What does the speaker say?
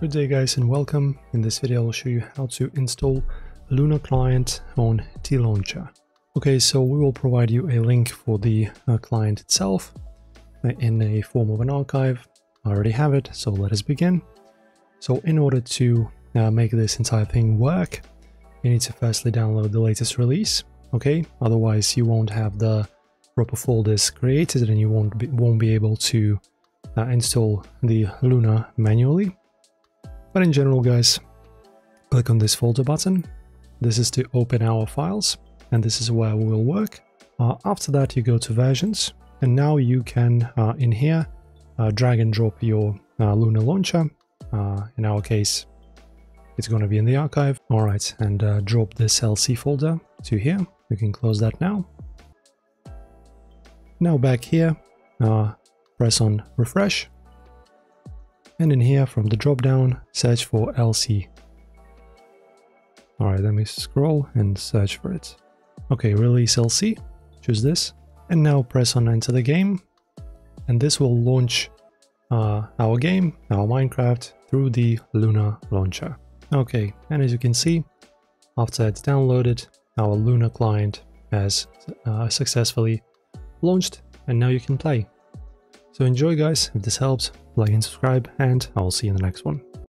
Good day guys and welcome. In this video I'll show you how to install Lunar client on TLauncher. Okay, so we will provide you a link for the uh, client itself uh, in a form of an archive. I already have it, so let us begin. So in order to uh, make this entire thing work, you need to firstly download the latest release, okay? Otherwise you won't have the proper folders created and you won't be, won't be able to uh, install the Lunar manually. But in general, guys, click on this folder button. This is to open our files, and this is where we will work. Uh, after that, you go to versions, and now you can, uh, in here, uh, drag and drop your uh, Lunar launcher. Uh, in our case, it's going to be in the archive. All right, and uh, drop this LC folder to here. You can close that now. Now back here, press on refresh and in here from the drop down search for LC. Alright, let me scroll and search for it. Okay, release LC, choose this, and now press on enter the game, and this will launch uh, our game, our Minecraft, through the Lunar launcher. Okay, and as you can see, after it's downloaded, our Lunar client has uh, successfully launched, and now you can play. So enjoy guys, if this helps, like and subscribe, and I'll see you in the next one.